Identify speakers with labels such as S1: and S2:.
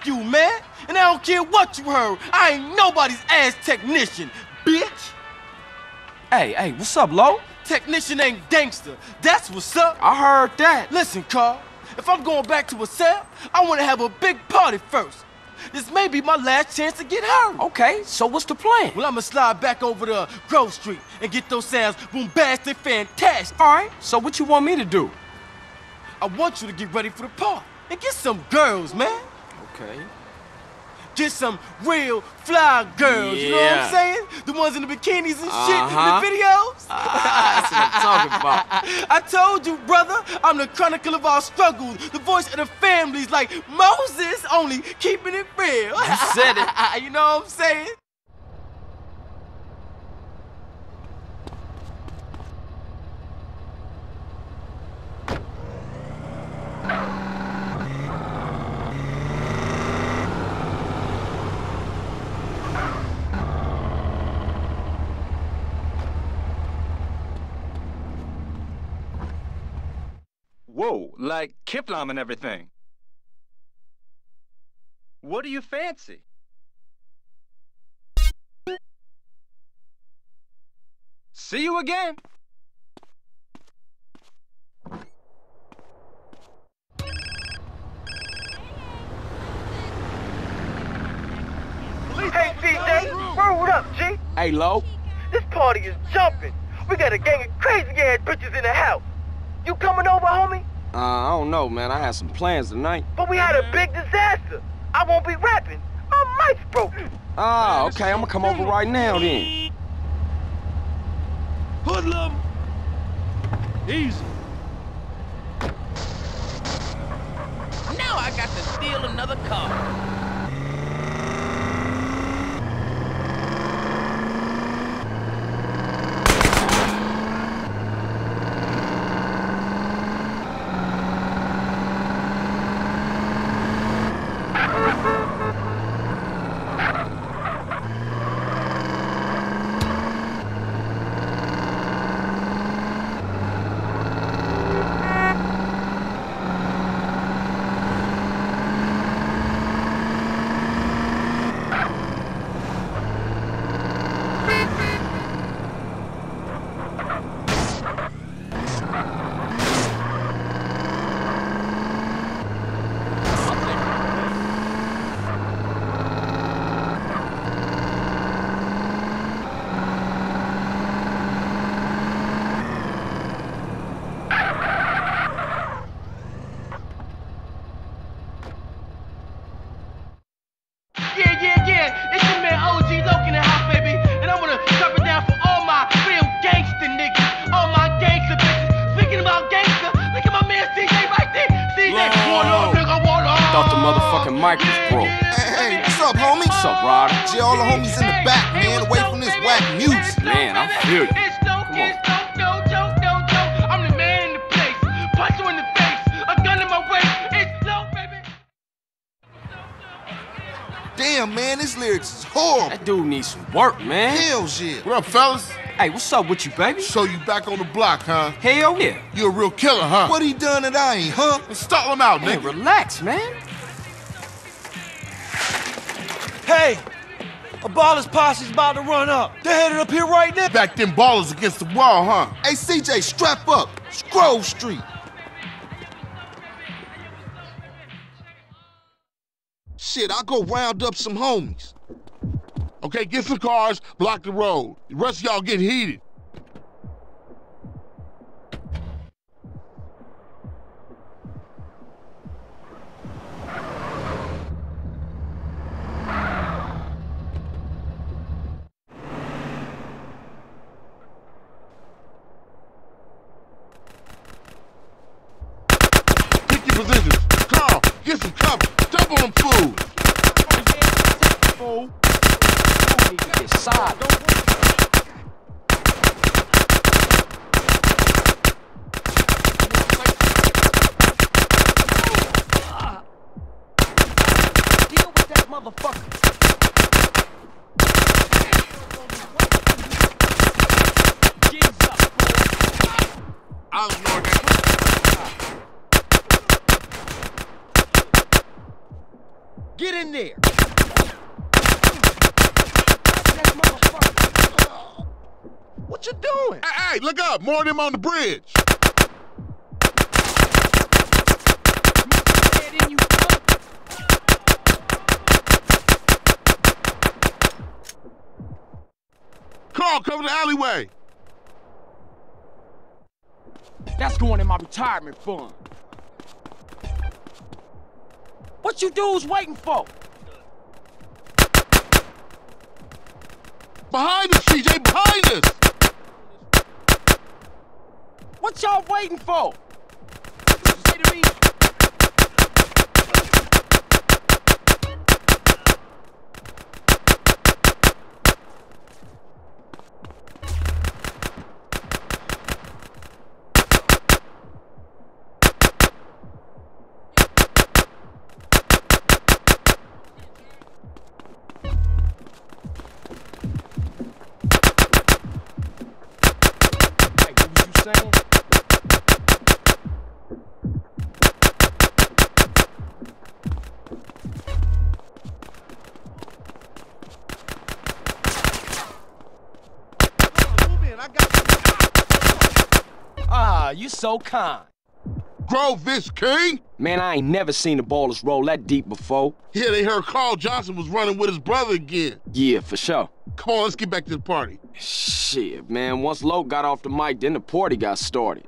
S1: Fuck you, man. And I don't care what you heard. I ain't nobody's ass technician, bitch.
S2: Hey, hey, what's up, Lo?
S1: Technician ain't gangster. That's what's up.
S2: I heard that.
S1: Listen, Carl. If I'm going back to a cell, I want to have a big party first. This may be my last chance to get her.
S2: Okay, so what's the plan?
S1: Well, I'ma slide back over to Grove Street and get those sounds bombastic fantastic.
S2: All right, so what you want me to do?
S1: I want you to get ready for the party and get some girls, man.
S2: Okay.
S1: Get some real fly girls, you know what I'm saying? The ones in the bikinis and shit
S2: Uh-huh.
S1: in the videos.
S2: That's what I'm talking about.
S1: I told you, brother, I'm the chronicle of our struggles, the voice of the families, like Moses, only keeping it real.
S2: You said it.
S1: you know what I'm saying?
S3: Whoa, like Kiflam and everything. What do you fancy? See you again.
S4: Hey, CJ, word up, G.
S2: Hey, Lo.
S4: This party is jumping. We got a gang of crazy ass bitches in the house. You coming over, homie?
S2: Uh, I don't know, man. I had some plans tonight.
S4: But we had a big disaster. I won't be rapping. My mic's broken.
S2: Ah, okay. I'm gonna come over right now then.
S1: Hoodlum! Easy.
S5: Now I got to steal another car.
S2: Motherfucking mic was broke.
S6: Hey, hey, what's up, homie?
S2: What's up, Rod?
S6: Gee, all the homies in the back, man, away from this whack music.
S2: Man, I feel you. Come on.
S1: it's no, no, no, no, no. I'm the man in the place. Punch you in the face. A gun in my waist. It's no, baby.
S6: Damn, man, this lyrics is horrible.
S2: That dude needs some work, man.
S6: Hell shit.
S7: What up, fellas?
S2: Hey, what's up with you, baby?
S7: So you back on the block, huh?
S2: Hell yeah.
S7: You a real killer, huh?
S6: What he done that I ain't, huh?
S7: Stall him out,
S2: Man,
S7: nigga.
S2: relax, man.
S1: Hey, a baller's posse's about to run up. They're headed up here right now.
S7: Back them ballers against the wall, huh?
S6: Hey, CJ, strap up. Grove Street. Shit, I'll go round up some homies.
S7: Okay, get some cars, block the road. The rest of y'all get heated. damn fool. Fool. You motherfucker. I'm Morgan.
S2: Get
S5: in there. What you doing?
S7: Hey, hey, look up. More of them on the bridge.
S5: Head in.
S7: Carl, cover the alleyway.
S2: That's going in my retirement fund. What you dudes waiting for?
S7: Behind us, CJ, behind us.
S2: What y'all waiting for? You so kind.
S7: Grove this king.
S2: Man, I ain't never seen the ballers roll that deep before.
S7: Yeah, they heard Carl Johnson was running with his brother again.
S2: Yeah, for sure.
S7: Come on, let's get back to the party.
S2: Shit, man, once Lo got off the mic, then the party got started.